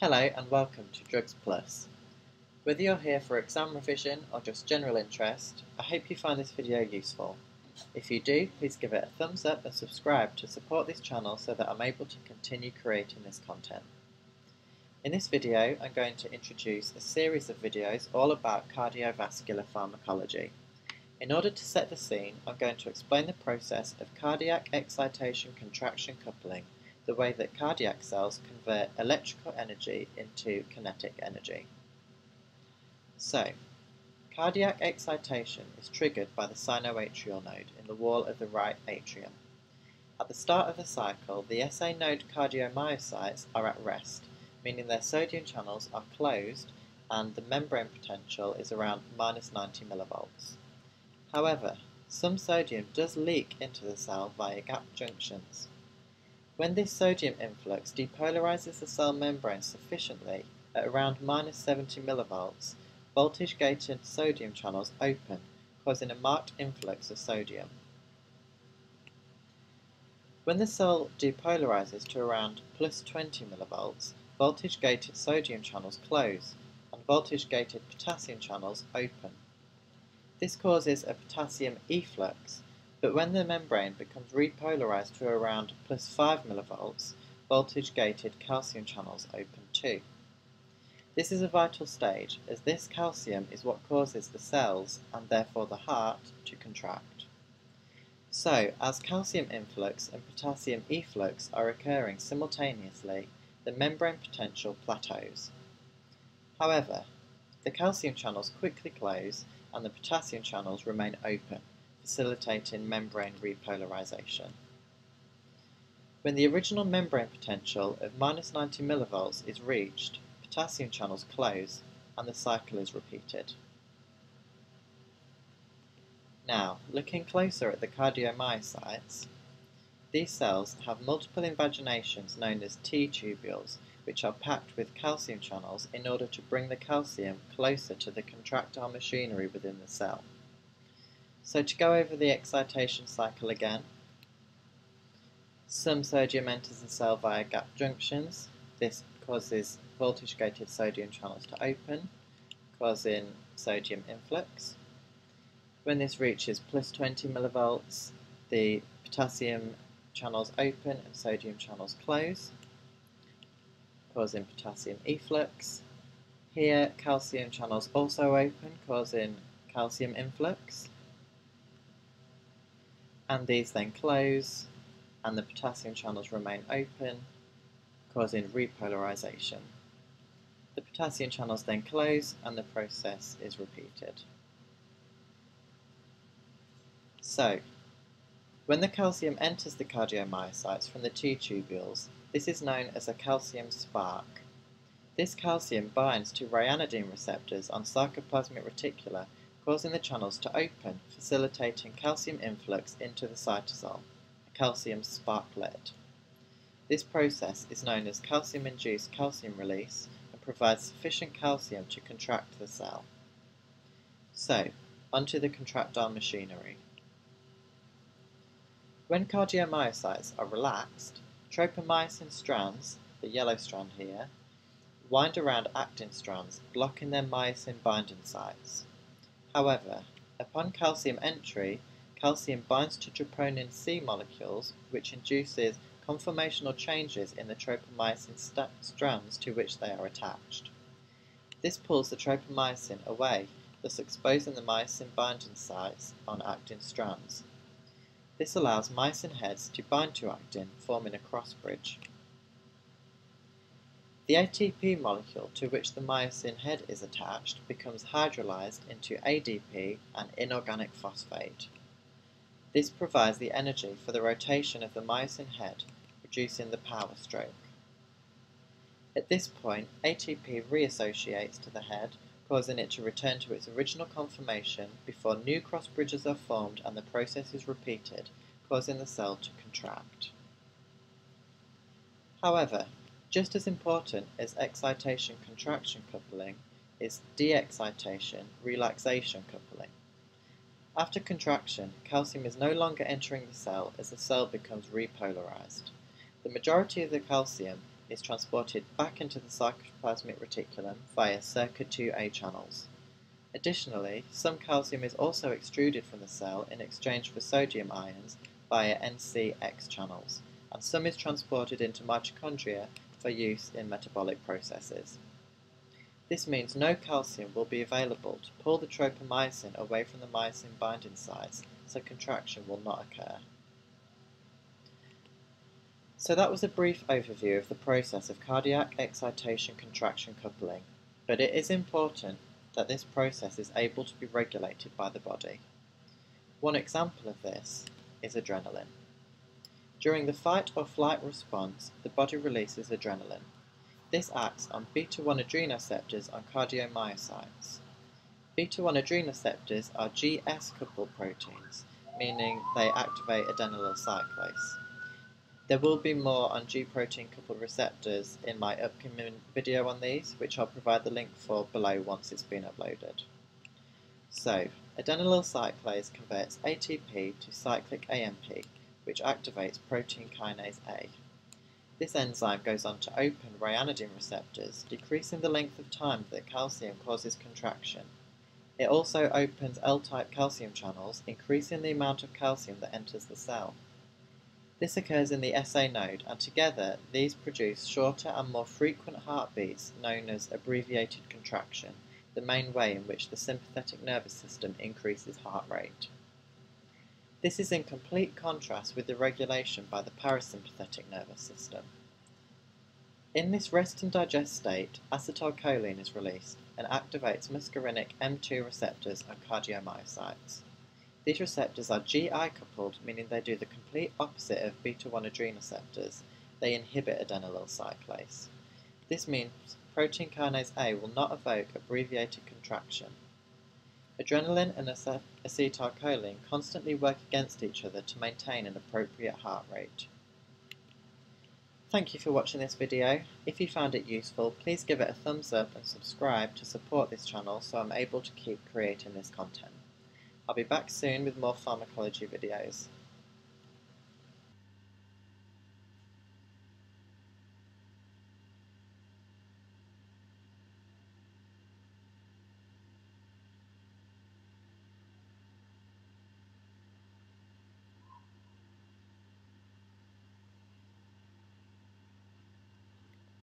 Hello and welcome to Drugs Plus. Whether you're here for exam revision or just general interest, I hope you find this video useful. If you do, please give it a thumbs up and subscribe to support this channel so that I'm able to continue creating this content. In this video, I'm going to introduce a series of videos all about cardiovascular pharmacology. In order to set the scene, I'm going to explain the process of cardiac excitation contraction coupling the way that cardiac cells convert electrical energy into kinetic energy. So, cardiac excitation is triggered by the sinoatrial node in the wall of the right atrium. At the start of the cycle, the SA node cardiomyocytes are at rest, meaning their sodium channels are closed and the membrane potential is around minus 90 millivolts. However, some sodium does leak into the cell via gap junctions. When this sodium influx depolarizes the cell membrane sufficiently at around minus 70 millivolts, voltage-gated sodium channels open, causing a marked influx of sodium. When the cell depolarizes to around plus 20 millivolts, voltage-gated sodium channels close, and voltage-gated potassium channels open. This causes a potassium efflux, but when the membrane becomes repolarized to around plus 5 millivolts, voltage-gated calcium channels open too. This is a vital stage, as this calcium is what causes the cells, and therefore the heart, to contract. So, as calcium influx and potassium efflux are occurring simultaneously, the membrane potential plateaus. However, the calcium channels quickly close and the potassium channels remain open facilitating membrane repolarization. When the original membrane potential of minus 90 millivolts is reached, potassium channels close and the cycle is repeated. Now, looking closer at the cardiomyocytes, these cells have multiple invaginations known as T-tubules, which are packed with calcium channels in order to bring the calcium closer to the contractile machinery within the cell. So to go over the excitation cycle again, some sodium enters the cell via gap junctions. This causes voltage-gated sodium channels to open, causing sodium influx. When this reaches plus 20 millivolts, the potassium channels open and sodium channels close, causing potassium efflux. Here, calcium channels also open, causing calcium influx and these then close and the potassium channels remain open, causing repolarization. The potassium channels then close and the process is repeated. So, when the calcium enters the cardiomyocytes from the T-tubules, this is known as a calcium spark. This calcium binds to ryanodine receptors on sarcoplasmic reticula causing the channels to open, facilitating calcium influx into the cytosol, a calcium sparklet. This process is known as calcium-induced calcium release and provides sufficient calcium to contract the cell. So, onto the contractile machinery. When cardiomyocytes are relaxed, tropomyosin strands, the yellow strand here, wind around actin strands, blocking their myosin binding sites. However, upon calcium entry, calcium binds to troponin C molecules, which induces conformational changes in the tropomyosin st strands to which they are attached. This pulls the tropomyosin away, thus exposing the myosin binding sites on actin strands. This allows myosin heads to bind to actin, forming a cross bridge. The ATP molecule to which the myosin head is attached becomes hydrolyzed into ADP, an inorganic phosphate. This provides the energy for the rotation of the myosin head, producing the power stroke. At this point, ATP reassociates to the head, causing it to return to its original conformation before new cross bridges are formed and the process is repeated, causing the cell to contract. However, just as important as excitation-contraction coupling is de-excitation-relaxation coupling. After contraction, calcium is no longer entering the cell as the cell becomes repolarized. The majority of the calcium is transported back into the cytoplasmic reticulum via SERCA2A channels. Additionally, some calcium is also extruded from the cell in exchange for sodium ions via NCX channels, and some is transported into mitochondria for use in metabolic processes. This means no calcium will be available to pull the tropomyosin away from the myosin binding sites, so contraction will not occur. So that was a brief overview of the process of cardiac excitation contraction coupling, but it is important that this process is able to be regulated by the body. One example of this is adrenaline. During the fight or flight response, the body releases adrenaline. This acts on beta-1 adrenoceptors on cardiomyocytes. Beta-1 adrenoceptors are GS-coupled proteins, meaning they activate adenylyl cyclase. There will be more on G-protein coupled receptors in my upcoming video on these, which I'll provide the link for below once it's been uploaded. So, adenylyl cyclase converts ATP to cyclic AMP, which activates protein kinase A. This enzyme goes on to open ryanodine receptors, decreasing the length of time that calcium causes contraction. It also opens L-type calcium channels, increasing the amount of calcium that enters the cell. This occurs in the SA node, and together these produce shorter and more frequent heartbeats known as abbreviated contraction, the main way in which the sympathetic nervous system increases heart rate. This is in complete contrast with the regulation by the parasympathetic nervous system. In this rest and digest state, acetylcholine is released and activates muscarinic M2 receptors on cardiomyocytes. These receptors are GI coupled, meaning they do the complete opposite of beta-1 adrenoceptors. They inhibit adenylyl cyclase. This means protein kinase A will not evoke abbreviated contraction. Adrenaline and acetylcholine constantly work against each other to maintain an appropriate heart rate. Thank you for watching this video. If you found it useful, please give it a thumbs up and subscribe to support this channel so I'm able to keep creating this content. I'll be back soon with more pharmacology videos.